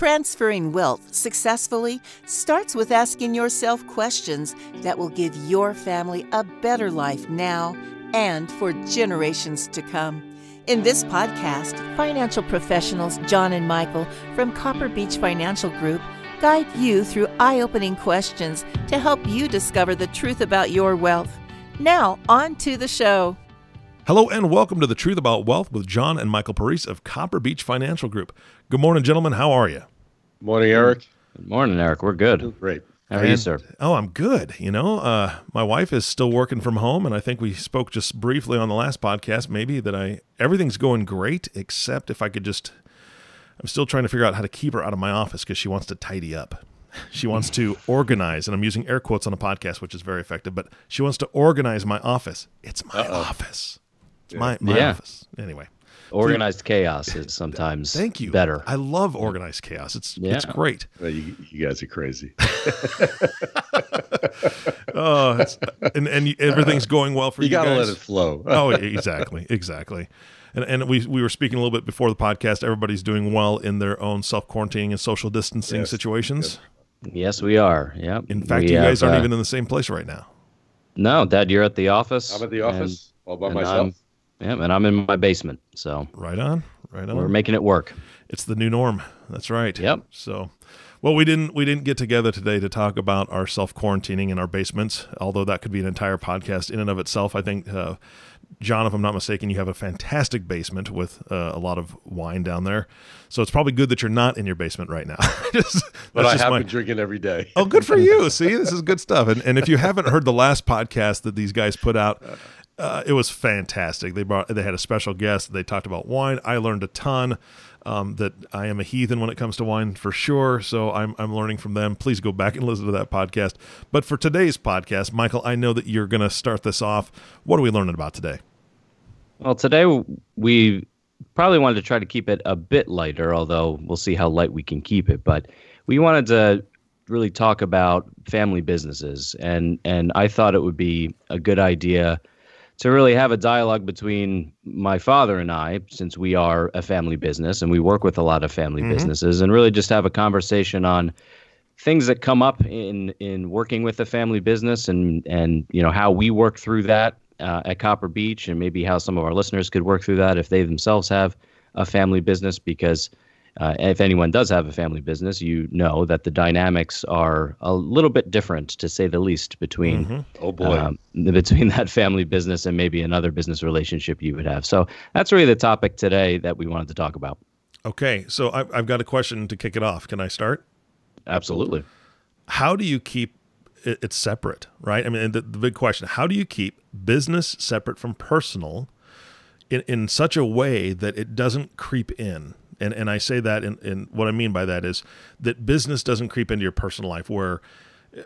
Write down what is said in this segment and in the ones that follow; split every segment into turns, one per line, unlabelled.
Transferring wealth successfully starts with asking yourself questions that will give your family a better life now and for generations to come. In this podcast, financial professionals John and Michael from Copper Beech Financial Group guide you through eye opening questions to help you discover the truth about your wealth. Now, on to the show.
Hello and welcome to the Truth About Wealth with John and Michael Parise of Copper Beech Financial Group. Good morning, gentlemen. How are you?
Morning, Eric.
Good morning, Eric. We're good.
Great.
How are you, sir?
Oh, I'm good. You know, uh, my wife is still working from home, and I think we spoke just briefly on the last podcast, maybe that I everything's going great, except if I could just. I'm still trying to figure out how to keep her out of my office because she wants to tidy up. She wants to organize, and I'm using air quotes on a podcast, which is very effective. But she wants to organize my office. It's my
Uh-oh.
office. It's my, my
Yeah.
office. Anyway,
Organized chaos is sometimes
thank you.
better.
I love organized chaos. It's it's great.
Well, you, you guys are crazy.
Oh, it's, and and everything's going well for you,
You got to
guys.
let it flow.
oh, exactly, exactly. And and we we were speaking a little bit before the podcast. Everybody's doing well in their own self quarantining and social distancing
Yes.
situations.
yes, we are. Yep.
In fact,
We
you guys
have,
aren't
uh,
even in the same place right now.
No, Dad, you're at the office.
I'm at the office all by myself.
I'm, yeah, and I'm in my basement. So
Right on, right on.
we're making it work.
It's the new norm. That's right.
Yep.
So, well, we didn't we didn't get together today to talk about our self quarantining in our basements. Although that could be an entire podcast in and of itself. I think, uh, John, if I'm not mistaken, you have a fantastic basement with uh, a lot of wine down there. So it's probably good that you're not in your basement right now. Just-
but I
just
have
my-
been drinking every day.
Oh, good for you. See, this is good stuff. And, and if you haven't heard the last podcast that these guys put out, uh, it was fantastic. They brought they had a special guest. They talked about wine. I learned a ton. Um, that I am a heathen when it comes to wine for sure. So I'm I'm learning from them. Please go back and listen to that podcast. But for today's podcast, Michael, I know that you're going to start this off. What are we learning about today?
Well, today we probably wanted to try to keep it a bit lighter, although we'll see how light we can keep it. But we wanted to really talk about family businesses, and and I thought it would be a good idea to really have a dialogue between my father and I, since we are a family business and we work with a lot of family businesses, and really just have a conversation on things that come up in in working with a family business and and you know how we work through that uh, at Copper Beech and maybe how some of our listeners could work through that if they themselves have a family business because uh, if anyone does have a family business you know that the dynamics are a little bit different to say the least between
Oh boy.
um, between that family business and maybe another business relationship you would have. So that's really the topic today that we wanted to talk about.
Okay, so I, I've got a question to kick it off. Can I start?
absolutely.
How do you keep it, it separate right? I mean the, the big question how do you keep business separate from personal in, in such a way that it doesn't creep in and, and i say that in what i mean by that is that business doesn't creep into your personal life where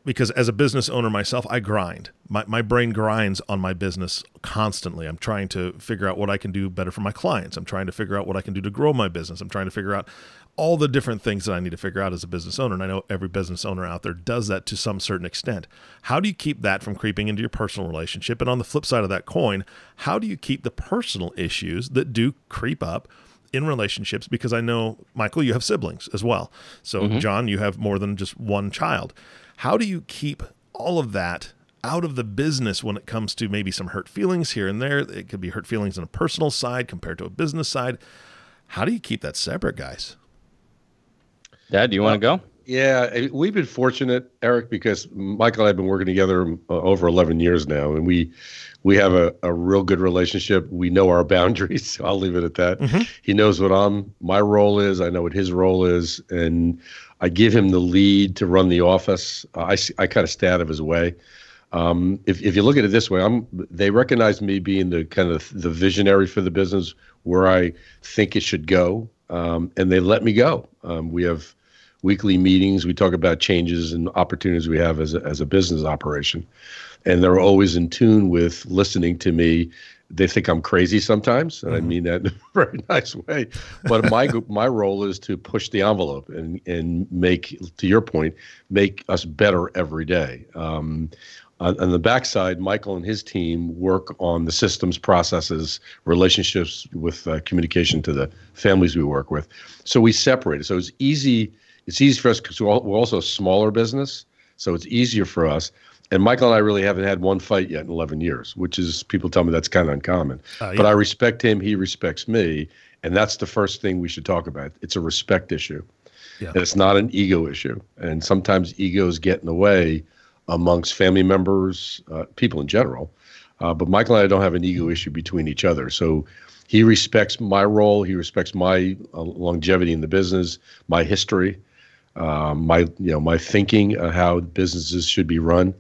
because as a business owner myself i grind. My, my brain grinds on my business constantly. I'm trying to figure out what i can do better for my clients. I'm trying to figure out what i can do to grow my business. I'm trying to figure out all the different things that i need to figure out as a business owner and i know every business owner out there does that to some certain extent. How do you keep that from creeping into your personal relationship? And on the flip side of that coin how do you keep the personal issues that do creep up in relationships because I know Michael, you have siblings as well. So mm-hmm. John, you have more than just one child. How do you keep all of that out of the business when it comes to maybe some hurt feelings here and there? It could be hurt feelings on a personal side compared to a business side. How do you keep that separate, guys?
dad do you want to go
Yeah, eh, we've been fortunate, Eric, because Michael and I have been working together uh, over 11 years now, and we we have a, a real good relationship. We know our boundaries. So I'll leave it at that. He knows what I'm my role is. I know what his role is, and I give him the lead to run the office. Uh, I I kind of stay out of his way. Um, if if you look at it this way, I'm they recognize me being the kind of the visionary for the business where I think it should go, um, and they let me go. Um, we have weekly meetings. We talk about changes and opportunities we have as a, as a business operation, and they're always in tune with listening to me. They think I'm crazy sometimes, and I mean that in a very nice way. But my my role is to push the envelope and and make, to your point, make us better every day. Um, On, on the backside, Michael and his team work on the systems, processes, relationships with uh, communication to the families we work with. So we separate it. So it's easy. It's easy for us because we're also a smaller business, so it's easier for us. And Michael and I really haven't had one fight yet in 11 years, which is people tell me that's kind of uncommon. Uh, yeah. But I respect him, he respects me, and that's the first thing we should talk about. It's a respect issue. Yeah. And it's not an ego issue. And sometimes egos get in the way amongst family members, uh, people in general. Uh, but Michael and I don't have an ego issue between each other. So he respects my role. He respects my uh, longevity in the business, my history, um, my you know my thinking of how businesses should be run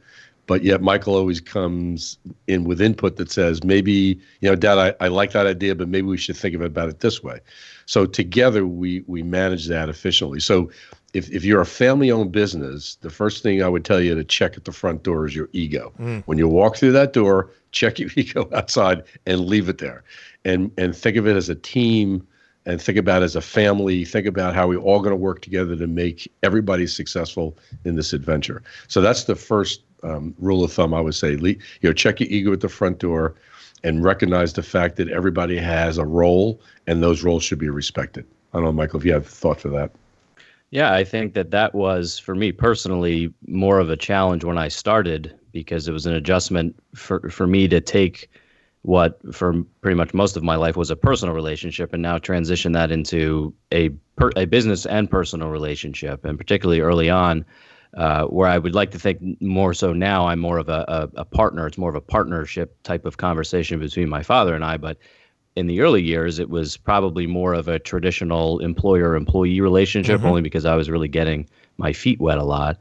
but yet Michael always comes in with input that says maybe you know Dad I, I like that idea but maybe we should think about it this way. So together we we manage that efficiently. So if if you're a family owned business, the first thing I would tell you to check at the front door is your ego. Mm. When you walk through that door, check your ego outside and leave it there, and and think of it as a team and think about as a family think about how we're all going to work together to make everybody successful in this adventure so that's the first um, rule of thumb, I would say, you know, check your ego at the front door and recognize the fact that everybody has a role and those roles should be respected. I don't know, Michael, if you have thought for that.
Yeah, I think that that was for me personally more of a challenge when I started because it was an adjustment for for me to take what for pretty much most of my life was a personal relationship and now transition that into a per, a business and personal relationship and particularly early on uh, where I would like to think more so now I'm more of a, a, a, partner. It's more of a partnership type of conversation between my father and I. But in the early years, it was probably more of a traditional employer employee relationship, mm-hmm. only because I was really getting my feet wet a lot.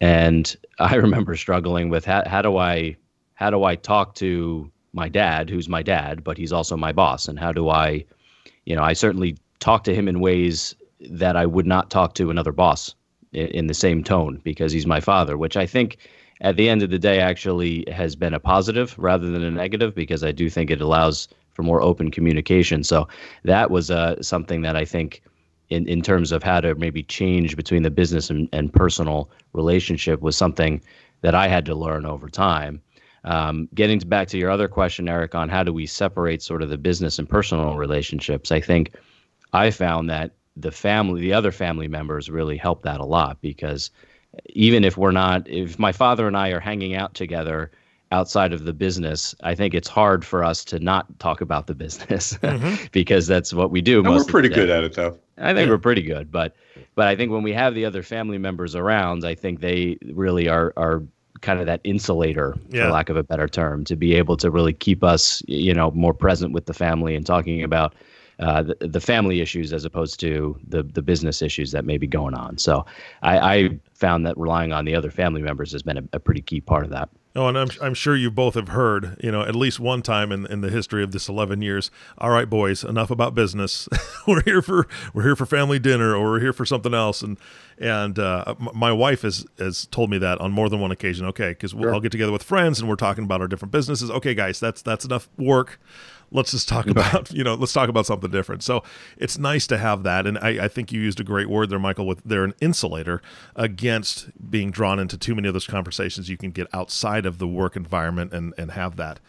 And I remember struggling with how, how do I how do I talk to my dad, who's my dad, but he's also my boss, and how do I, you know, I certainly talk to him in ways that I would not talk to another boss in the same tone because he's my father, which I think at the end of the day actually has been a positive rather than a negative because I do think it allows for more open communication. So that was uh, something that I think in, in terms of how to maybe change between the business and, and personal relationship was something that I had to learn over time. Um, getting to back to your other question, Eric, on how do we separate sort of the business and personal relationships, I think I found that the family, the other family members really help that a lot because even if we're not, if my father and I are hanging out together outside of the business, I think it's hard for us to not talk about the business mm-hmm. because that's what we do.
we're pretty good at it, though.
I think yeah. we're pretty good, but but I think when we have the other family members around, I think they really are are kind of that insulator, yeah. for lack of a better term, to be able to really keep us, you know, more present with the family and talking about uh, the, the family issues as opposed to the the business issues that may be going on. So I, I found that relying on the other family members has been a, a pretty key part of that.
Oh, and I'm, I'm sure you both have heard, you know, at least one time in, in the history of this 11 years. All right, boys, enough about business. we're here for we're here for family dinner, or we're here for something else. And and uh, my wife has has told me that on more than one occasion. Okay, because we'll, sure. I'll get together with friends and we're talking about our different businesses. Okay, guys, that's that's enough work let's just talk about you know let's talk about something different. So it's nice to have that. And I, I, think you used a great word there michael with they're an insulator against being drawn into too many of those conversations you can get outside of the work environment and and have that.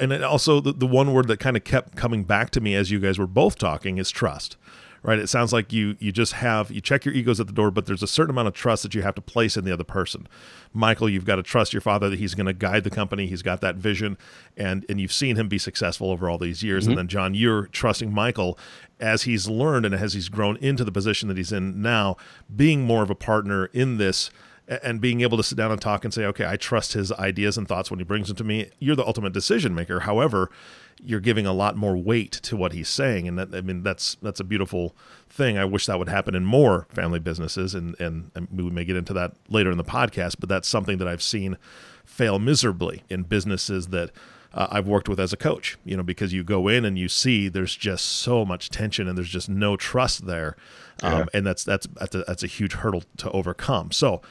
And also the, the one word that kind of kept coming back to me as you guys were both talking is trust right? It sounds like you you just have you check your egos at the door, but there's a certain amount of trust that you have to place in the other person. Michael, you've got to trust your father that he's going to guide the company. He's got that vision, and and you've seen him be successful over all these years. Mm-hmm. And then John, you're trusting Michael as he's learned and as he's grown into the position that he's in now, being more of a partner in this and being able to sit down and talk and say, okay, I trust his ideas and thoughts when he brings them to me. You're the ultimate decision maker. However, you're giving a lot more weight to what he's saying, and that I mean that's that's a beautiful thing. I wish that would happen in more family businesses, and and, and we may get into that later in the podcast. But that's something that I've seen fail miserably in businesses that. Uh, I've worked with as a coach, you know, because you go in and you see there's just so much tension and there's just no trust there, um, yeah. and that's that's that's a, that's a huge hurdle to overcome. So,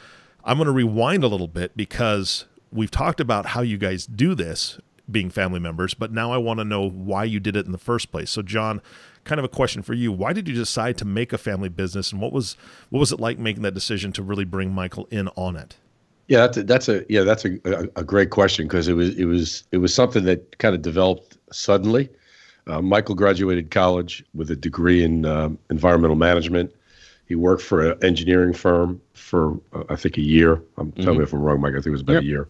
I'm going to rewind a little bit because we've talked about how you guys do this being family members, but now I want to know why you did it in the first place. So, John, kind of a question for you: Why did you decide to make a family business, and what was what was it like making that decision to really bring Michael in on it?
Yeah, that's a, that's a yeah that's a, a, a great question because it was it was it was something that kind of developed suddenly. Uh, Michael graduated college with a degree in um, environmental management. He worked for an engineering firm for uh, I think a year. I'm mm-hmm. tell me if I'm wrong, Mike. I think it was about yep. a year.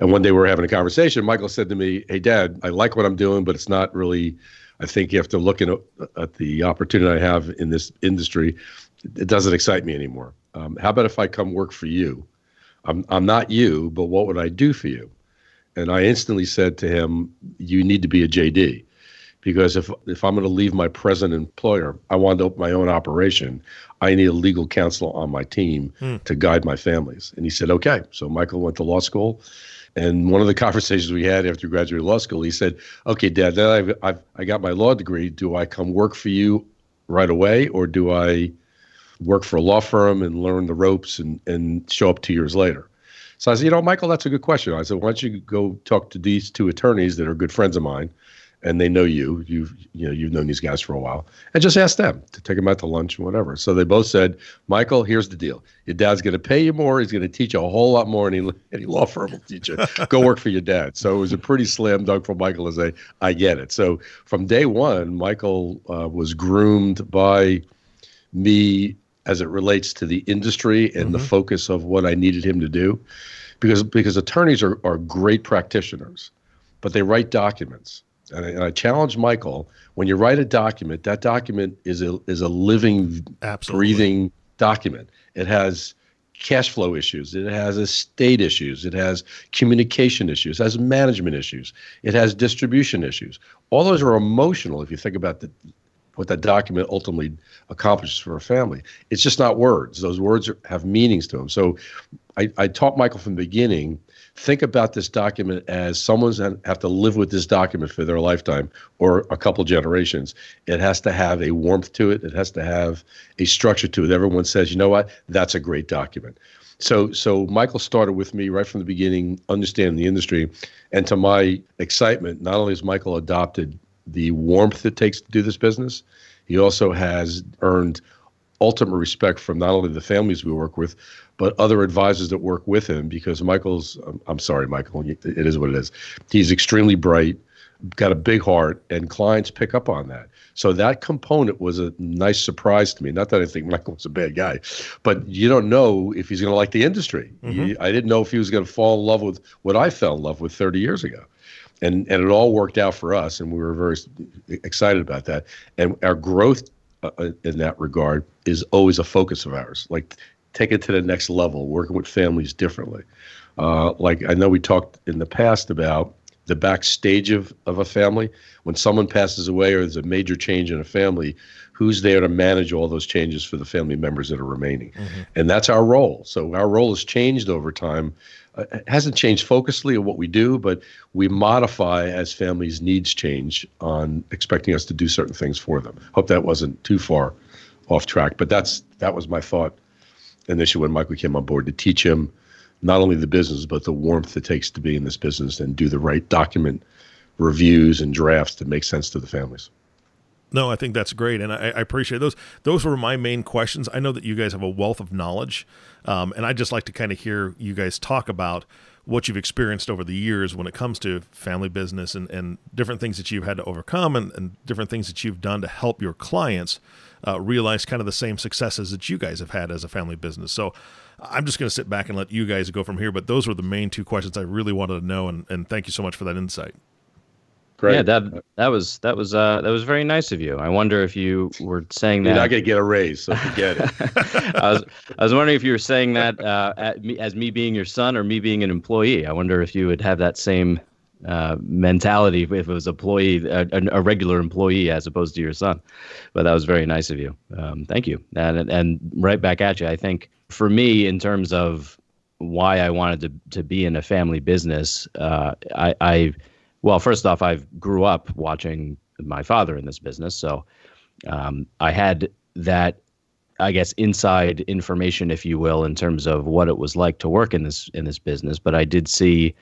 And one day we were having a conversation. Michael said to me, "Hey, Dad, I like what I'm doing, but it's not really. I think you have to look at, at the opportunity I have in this industry. It doesn't excite me anymore. Um, how about if I come work for you? I'm I'm not you, but what would I do for you?" And I instantly said to him, "You need to be a JD." Because if if I'm going to leave my present employer, I want to open my own operation. I need a legal counsel on my team hmm. to guide my families. And he said, okay. So Michael went to law school. And one of the conversations we had after graduating law school, he said, okay, Dad, now I've, I've, I got my law degree. Do I come work for you right away or do I work for a law firm and learn the ropes and, and show up two years later? So I said, you know, Michael, that's a good question. I said, why don't you go talk to these two attorneys that are good friends of mine and they know you. You've you know you've known these guys for a while, and just ask them to take them out to lunch and whatever. So they both said, Michael, here's the deal: your dad's going to pay you more. He's going to teach you a whole lot more, and any, any law firm will teach you. Go work for your dad. So it was a pretty slam dunk for Michael to say, I get it. So from day one, Michael uh, was groomed by me as it relates to the industry and mm-hmm. the focus of what I needed him to do, because because attorneys are are great practitioners, but they write documents and I, and I challenge Michael when you write a document, that document is a is a living, Absolutely. breathing document. It has cash flow issues, it has estate issues, it has communication issues, it has management issues, it has distribution issues. All those are emotional if you think about the, what that document ultimately accomplishes for a family. It's just not words. Those words are, have meanings to them. So I, I taught Michael from the beginning think about this document as someone's going to have to live with this document for their lifetime or a couple generations. It has to have a warmth to it. It has to have a structure to it. Everyone says, you know what, that's a great document. So, so Michael started with me right from the beginning, understanding the industry, and to my excitement, not only has Michael adopted the warmth it takes to do this business, he also has earned ultimate respect from not only the families we work with, but other advisors that work with him because Michael's, I'm sorry, Michael, it is what it is. He's extremely bright, got a big heart, and clients pick up on that. So that component was a nice surprise to me. Not that I think Michael was a bad guy, but you don't know if he's going to like the industry. Mm-hmm. I didn't know if he was going to fall in love with what I fell in love with 30 years ago. And, and it all worked out for us, and we were very excited about that. And our growth uh, uh in that regard is always a focus of ours. Like take it to the next level, working with families differently. Uh, like I know we talked in the past about the backstage of, of a family. When someone passes away or there's a major change in a family, who's there to manage all those changes for the family members that are remaining? Mm-hmm. And that's our role. So our role has changed over time. Uh, it hasn't changed focusly of what we do, but we modify as families' needs change on expecting us to do certain things for them. Hope that wasn't too far off track, but that's that was my thought initially when Michael came on board to teach him not only the business but the warmth it takes to be in this business and do the right document reviews and drafts to make sense to the families.
No, I think that's great, and I, I, appreciate those. Those were my main questions. I know that you guys have a wealth of knowledge, um, and I just like to kind of hear you guys talk about what you've experienced over the years when it comes to family business and, and different things that you've had to overcome and, and different things that you've done to help your clients uh, realize kind of the same successes that you guys have had as a family business. So I'm just going to sit back and let you guys go from here. But those were the main two questions I really wanted to know, and, and thank you so much for that insight.
Great. Yeah, that that was that was uh, that was very nice of you. I wonder if you were saying that.
You're not going to get a raise, so forget
it. I was I was wondering if you were saying that uh, me, as me being your son or me being an employee. I wonder if you would have that same uh, mentality if it was employee a, a, regular employee as opposed to your son but that was very nice of you um, thank you and and right back at you i think for me in terms of why i wanted to to be in a family business uh, I, I well first off i grew up watching my father in this business so um, i had that I guess inside information, if you will, in terms of what it was like to work in this in this business. But I did see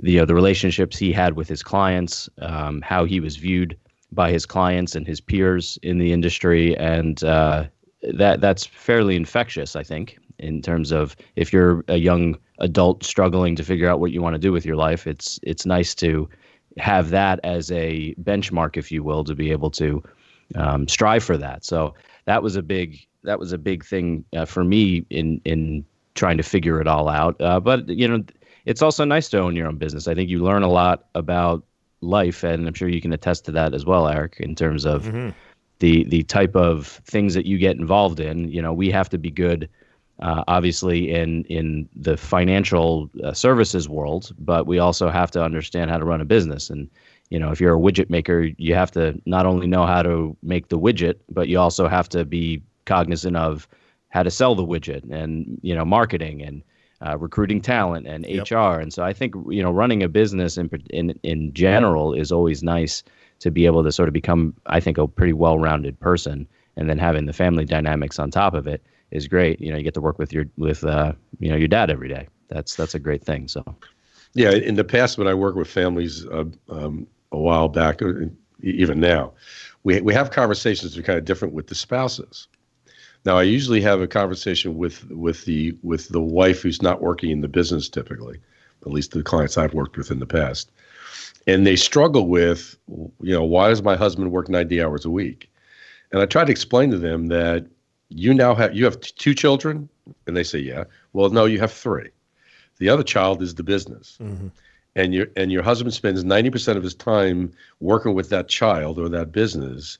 the uh, the relationships he had with his clients, um, how he was viewed by his clients and his peers in the industry, and uh, that that's fairly infectious, I think. In terms of if you're a young adult struggling to figure out what you want to do with your life, it's it's nice to have that as a benchmark, if you will, to be able to um, strive for that. So that was a big that was a big thing uh, for me in in trying to figure it all out. Uh, but you know, it's also nice to own your own business. I think you learn a lot about life, and I'm sure you can attest to that as well, Eric, in terms of mm-hmm. the the type of things that you get involved in. You know, we have to be good. Uh, obviously, in in the financial uh, services world, but we also have to understand how to run a business. And you know, if you're a widget maker, you have to not only know how to make the widget, but you also have to be cognizant of how to sell the widget and you know marketing and uh, recruiting talent and yep. HR. And so I think you know running a business in in in general is always nice to be able to sort of become I think a pretty well-rounded person, and then having the family dynamics on top of it is great. You know, you get to work with your with uh, you know your dad every day. That's that's a great thing. So.
Yeah, in the past, when I work with families uh, um, a while back, even now, we we have conversations that are kind of different with the spouses. Now, I usually have a conversation with with the with the wife who's not working in the business typically, at least the clients I've worked with in the past, and they struggle with, you know, why does my husband work 90 hours a week? And I try to explain to them that you now have you have two children, and they say, yeah. Well, no, you have three. The other child is the business. Mm-hmm and your and your husband spends 90% of his time working with that child or that business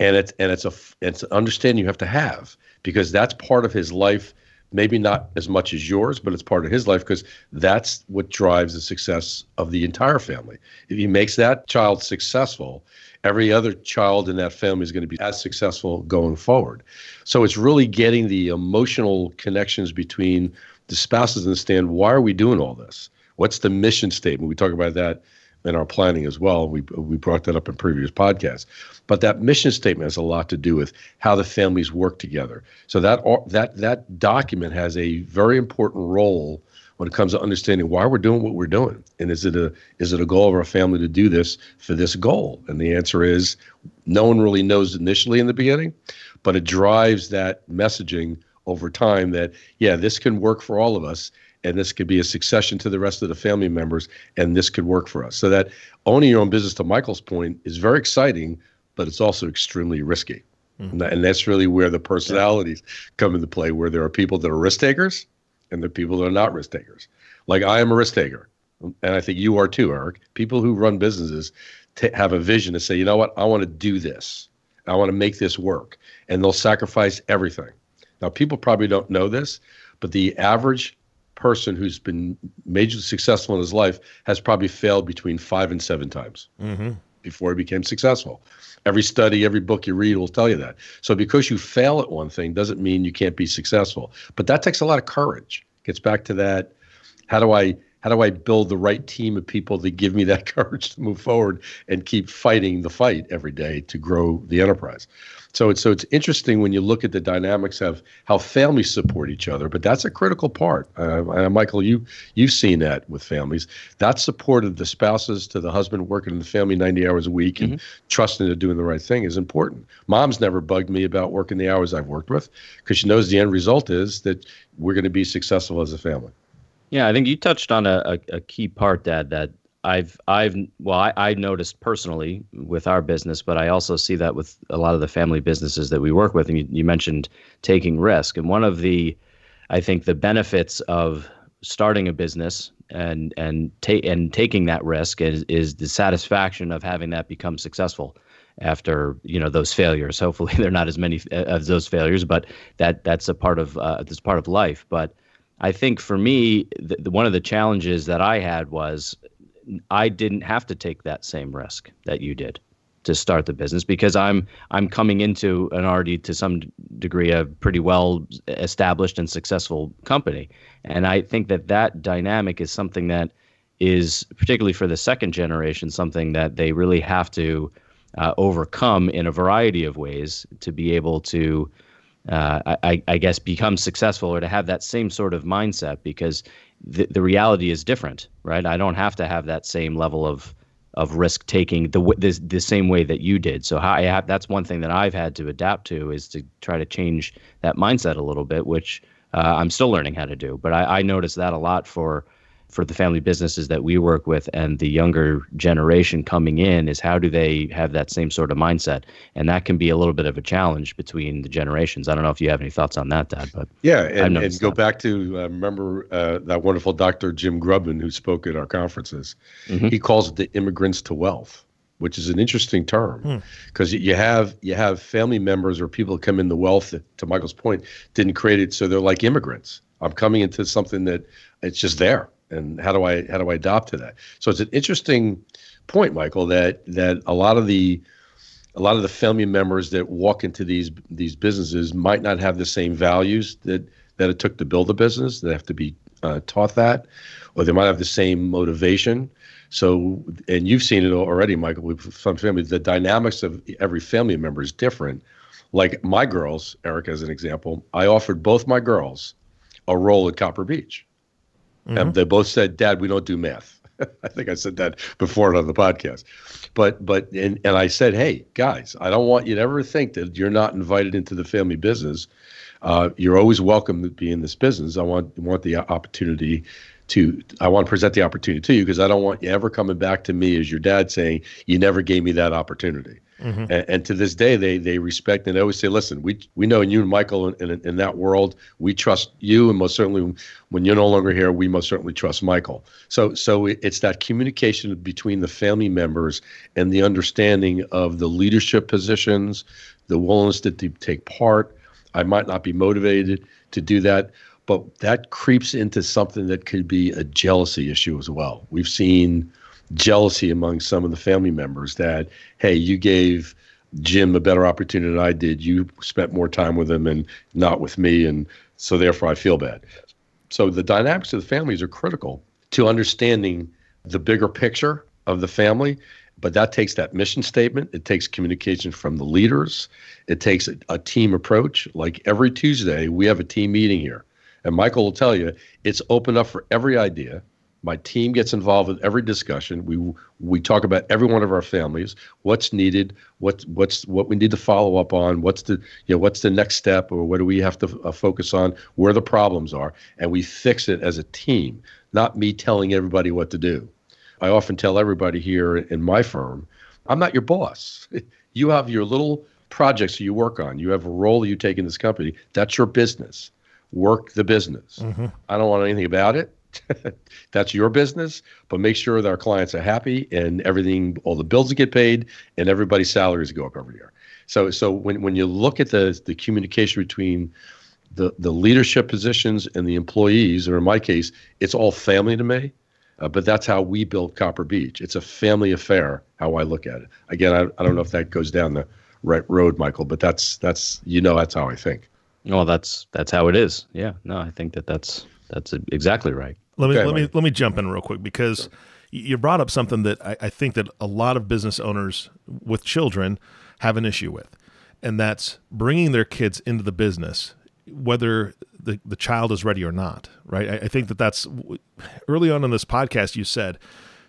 and it's and it's a it's an understanding you have to have because that's part of his life maybe not as much as yours but it's part of his life because that's what drives the success of the entire family if he makes that child successful every other child in that family is going to be as successful going forward so it's really getting the emotional connections between the spouses understand why are we doing all this what's the mission statement we talk about that in our planning as well. We we brought that up in previous podcasts. But that mission statement has a lot to do with how the families work together. So that that that document has a very important role when it comes to understanding why we're doing what we're doing. And is it a is it a goal of our family to do this for this goal? And the answer is no one really knows initially in the beginning, but it drives that messaging over time that yeah, this can work for all of us and this could be a succession to the rest of the family members, and this could work for us. So that owning your own business, to Michael's point, is very exciting, but it's also extremely risky. Mm-hmm. And that's really where the personalities come into play, where there are people that are risk takers and the people that are not risk takers. Like I am a risk taker, and I think you are too, Eric. People who run businesses t- have a vision to say, you know what, I want to do this. I want to make this work, and they'll sacrifice everything. Now, people probably don't know this, but the average person who's been majorly successful in his life has probably failed between five and seven times mm-hmm. Before he became successful. Every study, every book you read will tell you that. So because you fail at one thing doesn't mean you can't be successful. But that takes a lot of courage. Gets back to that. How do I how do I build the right team of people that give me that courage to move forward and keep fighting the fight every day to grow the enterprise? So it's so it's interesting when you look at the dynamics of how families support each other. But that's a critical part. Uh, uh, Michael, you you've seen that with families. That support of the spouses to the husband working in the family 90 hours a week and mm-hmm. trusting to doing the right thing is important. Mom's never bugged me about working the hours I've worked with because she knows the end result is that we're going to be successful as a family.
Yeah, I think you touched on a, a, a key part, Dad, that I've I've well I, I noticed personally with our business, but I also see that with a lot of the family businesses that we work with. And you, you mentioned taking risk, and one of the I think the benefits of starting a business and and take and taking that risk is is the satisfaction of having that become successful after you know those failures. Hopefully, they're not as many as those failures, but that that's a part of uh, part of life. But I think for me, the, the, one of the challenges that I had was I didn't have to take that same risk that you did to start the business because I'm I'm coming into an already to some degree a pretty well established and successful company, and I think that that dynamic is something that is particularly for the second generation something that they really have to uh, overcome in a variety of ways to be able to uh, I, I, guess become successful or to have that same sort of mindset because the, the reality is different, right? I don't have to have that same level of of risk taking the, the the same way that you did. So how I have, that's one thing that I've had to adapt to is to try to change that mindset a little bit, which uh, I'm still learning how to do. But I, I notice that a lot for for the family businesses that we work with and the younger generation coming in is how do they have that same sort of mindset and that can be a little bit of a challenge between the generations i don't know if you have any thoughts on that dad but
yeah and, and go that. back to uh, remember uh, that wonderful dr jim grubman who spoke at our conferences mm-hmm. he calls it the immigrants to wealth which is an interesting term because hmm. you have you have family members or people come in the wealth that, to Michael's point didn't create it so they're like immigrants. I'm coming into something that it's just there and how do I how do I adopt to that? So it's an interesting point, Michael, that that a lot of the a lot of the family members that walk into these these businesses might not have the same values that that it took to build a business. They have to be uh, taught that, or they might have the same motivation. So, and you've seen it already, Michael, with some families. The dynamics of every family member is different. Like my girls, Eric, as an example, I offered both my girls a role at Copper Beech. Mm-hmm. And they both said, Dad, we don't do math. I think I said that before on the podcast. But but and, and I said, hey, guys, I don't want you to ever think that you're not invited into the family business. Uh, you're always welcome to be in this business. I want want the opportunity to I want to present the opportunity to you because I don't want you ever coming back to me as your dad saying you never gave me that opportunity. Mm-hmm. And, and, to this day, they they respect and they always say, "Listen, we we know you and Michael in, in, in, that world, we trust you, and most certainly when you're no longer here, we most certainly trust Michael." So so it's that communication between the family members and the understanding of the leadership positions, the willingness to, to take part. I might not be motivated to do that, but that creeps into something that could be a jealousy issue as well. We've seen jealousy among some of the family members that, hey, you gave Jim a better opportunity than I did. You spent more time with him and not with me. And so therefore I feel bad. So the dynamics of the families are critical to understanding the bigger picture of the family. But that takes that mission statement. It takes communication from the leaders. It takes a, a team approach. Like every Tuesday, we have a team meeting here. And Michael will tell you it's open up for every idea. My team gets involved with every discussion. We we talk about every one of our families, what's needed, what what's what we need to follow up on, what's the you know what's the next step, or what do we have to uh, focus on, where the problems are, and we fix it as a team, not me telling everybody what to do. I often tell everybody here in my firm, I'm not your boss. You have your little projects you work on. You have a role you take in this company. That's your business. Work the business. Mm-hmm. I don't want anything about it. that's your business, but make sure that our clients are happy and everything, all the bills get paid and everybody's salaries go up every year. So, so when, when you look at the, the communication between the, the leadership positions and the employees, or in my case, it's all family to me. Uh, but that's how we built Copper Beech. It's a family affair, how I look at it. Again, I, I don't know if that goes down the right road, Michael, but that's that's you know that's how I think.
Well, that's that's how it is. Yeah. No, I think that that's that's exactly right.
Let me okay, let me let me jump in real quick because sure. you brought up something that I, I think that a lot of business owners with children have an issue with, and that's bringing their kids into the business, whether the, the child is ready or not. Right? I, I think that that's early on in this podcast. You said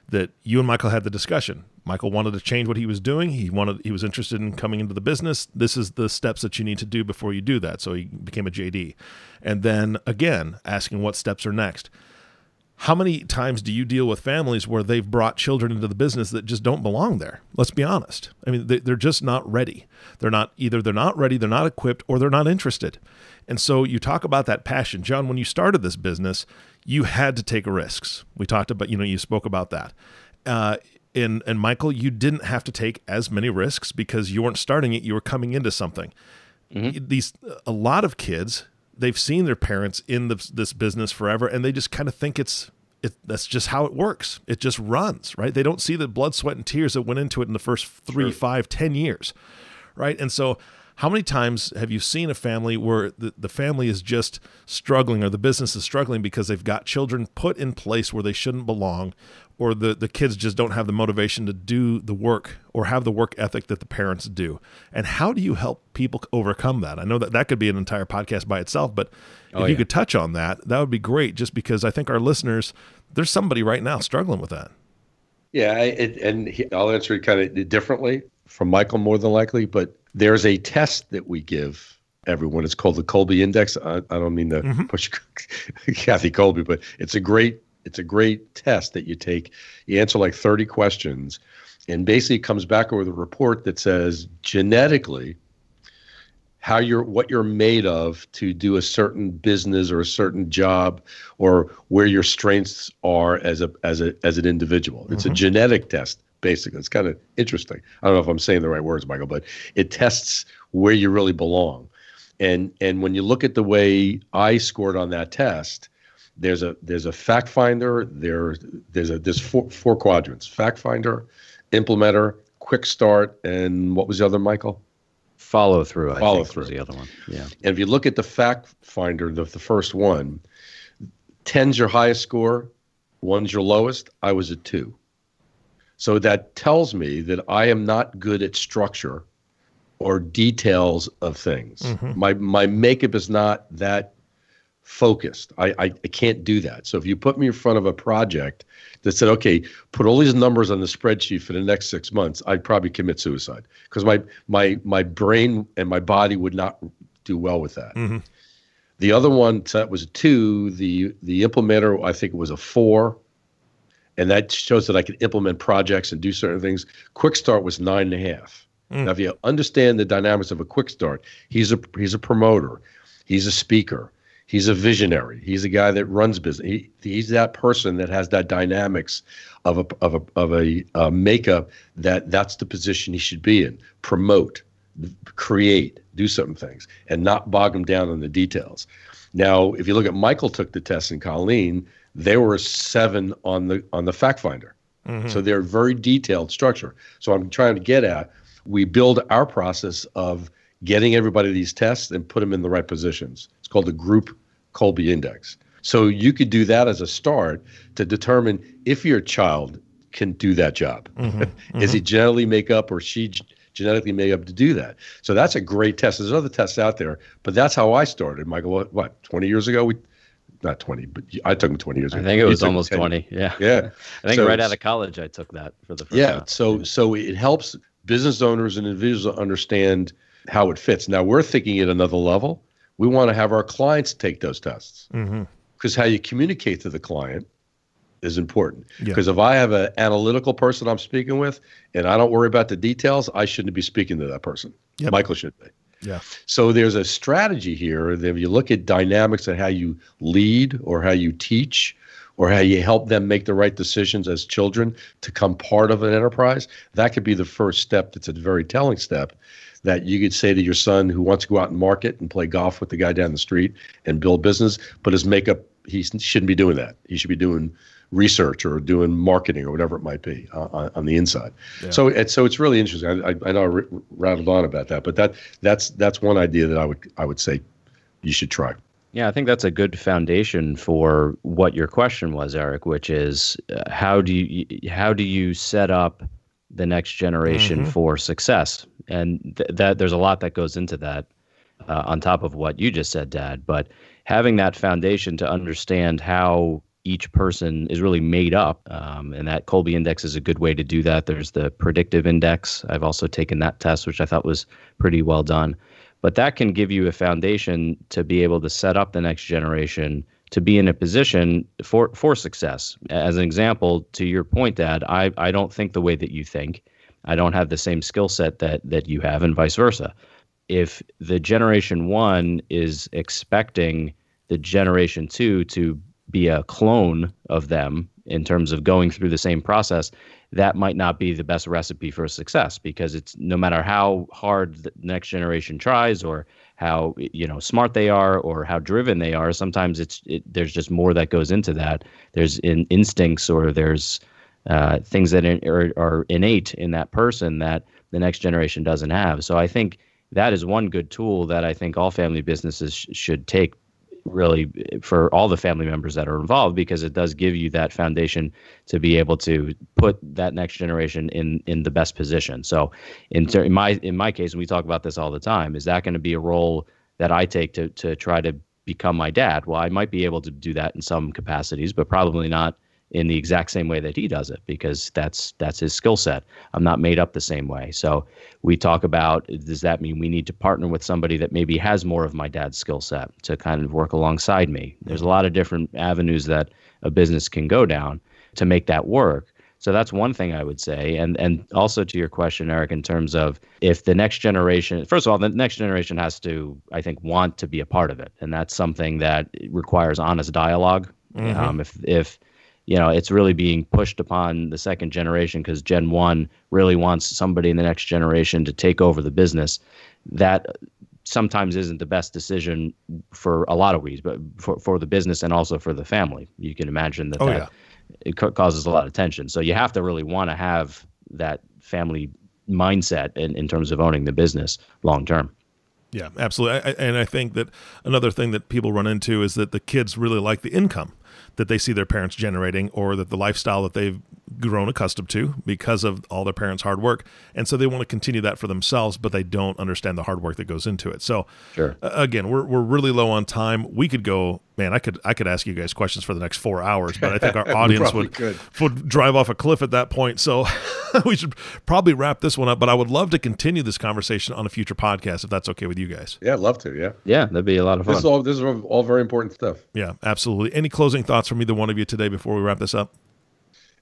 that you and Michael had the discussion. Michael wanted to change what he was doing. He wanted he was interested in coming into the business. This is the steps that you need to do before you do that. So he became a JD. And then again, asking what steps are next how many times do you deal with families where they've brought children into the business that just don't belong there? Let's be honest. I mean, they're just not ready. They're not either they're not ready, they're not equipped, or they're not interested. And so you talk about that passion. John, when you started this business, you had to take risks. We talked about, you know, you spoke about that. Uh, and, and Michael, you didn't have to take as many risks because you weren't starting it, you were coming into something. Mm-hmm. These a lot of kids they've seen their parents in the, this business forever and they just kind of think it's it, that's just how it works. It just runs right? They don't see the blood sweat and tears that went into it in the first three sure. five ten years right? And so how many times have you seen a family where the, the family is just struggling or the business is struggling because they've got children put in place where they shouldn't belong or the, the kids just don't have the motivation to do the work or have the work ethic that the parents do and how do you help people overcome that i know that that could be an entire podcast by itself but oh, if yeah. you could touch on that that would be great just because i think our listeners there's somebody right now struggling with that
yeah it, and he, i'll answer it kind of differently from michael more than likely but there's a test that we give everyone. It's called the Kolbe Index. I, I don't mean to mm-hmm. push Kathy Kolbe, but it's a great it's a great test that you take. You answer like 30 questions, and basically comes back with a report that says genetically how you're what you're made of to do a certain business or a certain job or where your strengths are as a as a as an individual. It's mm-hmm. a genetic test basically. It's kind of interesting. I don't know if I'm saying the right words, Michael, but it tests where you really belong. And and when you look at the way I scored on that test, there's a there's a fact finder, there there's a there's four four quadrants. Fact finder, implementer, quick start, and what was the other, Michael?
Follow through. I
Follow through.
Was the other one. Yeah.
And if you look at the fact finder, the, the first one, 10's your highest score, one's your lowest. I was a two. So that tells me that I am not good at structure or details of things. Mm-hmm. My my makeup is not that focused. I, I, I can't do that. So if you put me in front of a project that said, okay, put all these numbers on the spreadsheet for the next six months, I'd probably commit suicide because my my my brain and my body would not do well with that. Mm-hmm. The other one so that was a two. The the implementer, I think it was a four, and that shows that I can implement projects and do certain things. Quick start was nine and a half. Mm. Now, if you understand the dynamics of a quick start, he's a he's a promoter, he's a speaker, He's a visionary. He's a guy that runs business. He, he's that person that has that dynamics of a of a of a uh, makeup that that's the position he should be in. Promote, create, do certain things, and not bog him down on the details. Now, if you look at Michael took the test and Colleen, they were seven on the on the fact finder. Mm-hmm. So they're very detailed structure. So I'm trying to get at we build our process of getting everybody these tests and put them in the right positions. It's called the group Kolbe Index. So you could do that as a start to determine if your child can do that job. Mm-hmm, mm-hmm. Is he genetically make up or she genetically made up to do that? So that's a great test. There's other tests out there, but that's how I started. Michael, what, what 20 years ago? We not 20, but I took them 20 years ago.
I think it was almost 20. Yeah.
Yeah.
I think so, right out of college, I took that for the first
Yeah. Time. So, so it helps business owners and individuals understand how it fits. Now we're thinking at another level we want to have our clients take those tests because mm-hmm. how you communicate to the client is important. Because yeah. if I have an analytical person I'm speaking with and I don't worry about the details, I shouldn't be speaking to that person. Yep. Michael should be.
Yeah.
So there's a strategy here that if you look at dynamics and how you lead or how you teach or how you help them make the right decisions as children to come part of an enterprise, that could be the first step that's a very telling step that you could say to your son who wants to go out and market and play golf with the guy down the street and build business, but his makeup, he shouldn't be doing that. He should be doing research or doing marketing or whatever it might be uh, on, on, the inside. Yeah. So it's so it's really interesting. I, I, I know I r- rattled on about that, but that that's that's one idea that I would I would say you should try.
Yeah, I think that's a good foundation for what your question was, Eric, which is uh, how do you how do you set up the next generation mm-hmm. for success? and th- that there's a lot that goes into that uh, on top of what you just said dad but having that foundation to understand how each person is really made up um, and that Kolbe index is a good way to do that there's the predictive index i've also taken that test which i thought was pretty well done but that can give you a foundation to be able to set up the next generation to be in a position for for success as an example to your point dad i, I don't think the way that you think I don't have the same skill set that that you have, and vice versa. If the generation one is expecting the generation two to be a clone of them in terms of going through the same process, that might not be the best recipe for success because it's no matter how hard the next generation tries or how you know smart they are or how driven they are sometimes it's it, there's just more that goes into that there's in instincts or there's uh, things that are, are innate in that person that the next generation doesn't have. So I think that is one good tool that I think all family businesses sh- should take really for all the family members that are involved because it does give you that foundation to be able to put that next generation in in the best position. So in, ter- in my in my case, and we talk about this all the time, is that going to be a role that I take to to try to become my dad? Well, I might be able to do that in some capacities, but probably not in the exact same way that he does it because that's that's his skill set. I'm not made up the same way. So we talk about does that mean we need to partner with somebody that maybe has more of my dad's skill set to kind of work alongside me? There's a lot of different avenues that a business can go down to make that work. So that's one thing I would say. And and also to your question, Eric, in terms of if the next generation, first of all, the next generation has to, I think, want to be a part of it, and that's something that requires honest dialog mm-hmm. um, if if you know it's really being pushed upon the second generation because Gen One really wants somebody in the next generation to take over the business, that sometimes isn't the best decision for a lot of reasons, but for, for the business and also for the family. You can imagine that
oh,
that
yeah
it causes a lot of tension. So you have to really want to have that family mindset in, in terms of owning the business long term.
Yeah, absolutely. I, and I think that another thing that people run into is that the kids really like the income that they see their parents generating or that the lifestyle that they've grown accustomed to because of all their parents' hard work. And so they want to continue that for themselves, but they don't understand the hard work that goes into it. So
sure.
uh, again, we're, we're really low on time. We could go, man, I could, I could ask you guys questions for the next four hours, but I think our audience would, would drive off a cliff at that point. So we should probably wrap this one up, but I would love to continue this conversation on a future podcast if that's okay with you guys.
Yeah, I'd love to. Yeah.
Yeah. That'd be a lot of fun.
This is all, this is all very important stuff.
Yeah, absolutely. Any closing thoughts from either one of you today before we wrap this up?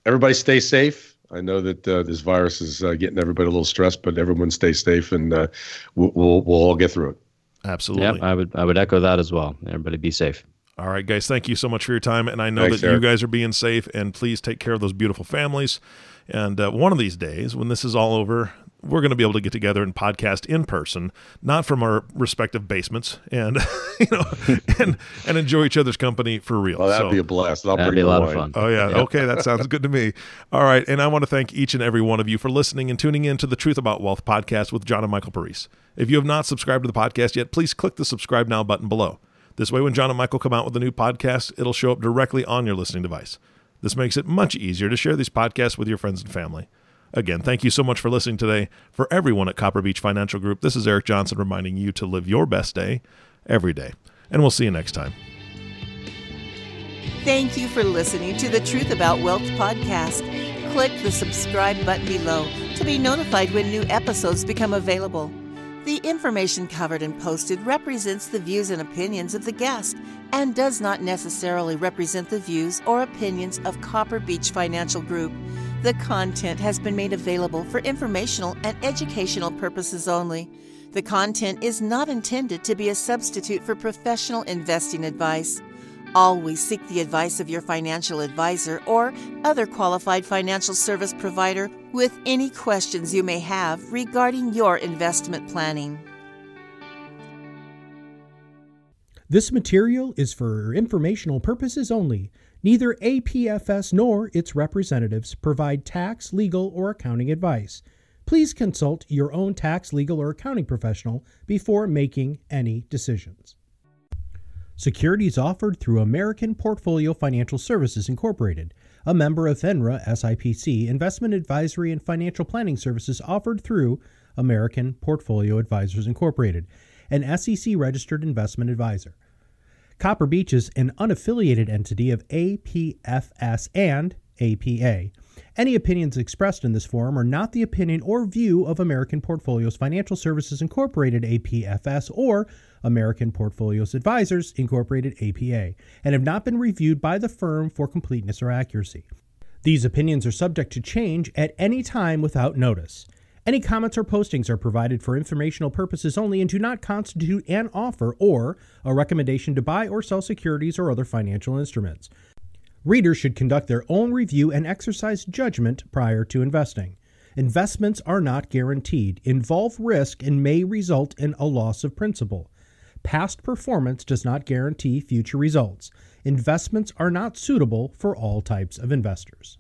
Everybody stay safe. I know that uh, this virus is uh, getting everybody a little stressed, but everyone stay safe, and uh, we'll, we'll, we'll all get through it.
Absolutely.
Yeah, I would I would echo that as well. Everybody be safe.
All right, guys. Thank you so much for your time, and I know
Thanks,
that
Eric.
you guys are being safe. And please take care of those beautiful families. And uh, one of these days, when this is all over, we're going to be able to get together and podcast in person, not from our respective basements, and you know, and and enjoy each other's company for real.
Well, that'd
So-
be a blast. I'll
That'd be a lot
wine.
of fun.
Oh yeah. Okay, that sounds good to me. All right, and I want to thank each and every one of you for listening and tuning in to the Truth About Wealth podcast with John and Michael Parise. If you have not subscribed to the podcast yet, please click the subscribe now button below. This way, when John and Michael come out with a new podcast, it'll show up directly on your listening device. This makes it much easier to share these podcasts with your friends and family. Again, thank you so much for listening today. For everyone at Copper Beech Financial Group, this is Eric Johnson reminding you to live your best day every day. And we'll see you next time.
Thank you for listening to the Truth About Wealth podcast. Click the subscribe button below to be notified when new episodes become available. The information covered and posted represents the views and opinions of the guest and does not necessarily represent the views or opinions of Copper Beech Financial Group. The content has been made available for informational and educational purposes only. The content is not intended to be a substitute for professional investing advice. Always seek the advice of your financial advisor or other qualified financial service provider with any questions you may have regarding your investment planning.
This material is for informational purposes only. Neither APFS nor its representatives provide tax, legal, or accounting advice. Please consult your own tax, legal, or accounting professional before making any decisions. Securities offered through American Portfolio Financial Services Incorporated, a member of FINRA SIPC, investment advisory and financial planning services offered through American Portfolio Advisors Incorporated, an SEC registered investment advisor. Copper Beech is an unaffiliated entity of APFS and APA. Any opinions expressed in this forum are not the opinion or view of American Portfolios Financial Services Incorporated APFS or American Portfolios Advisors Incorporated APA and have not been reviewed by the firm for completeness or accuracy. These opinions are subject to change at any time without notice. Any comments or postings are provided for informational purposes only and do not constitute an offer or a recommendation to buy or sell securities or other financial instruments. Readers should conduct their own review and exercise judgment prior to investing. Investments are not guaranteed, involve risk, and may result in a loss of principal. Past performance does not guarantee future results. Investments are not suitable for all types of investors.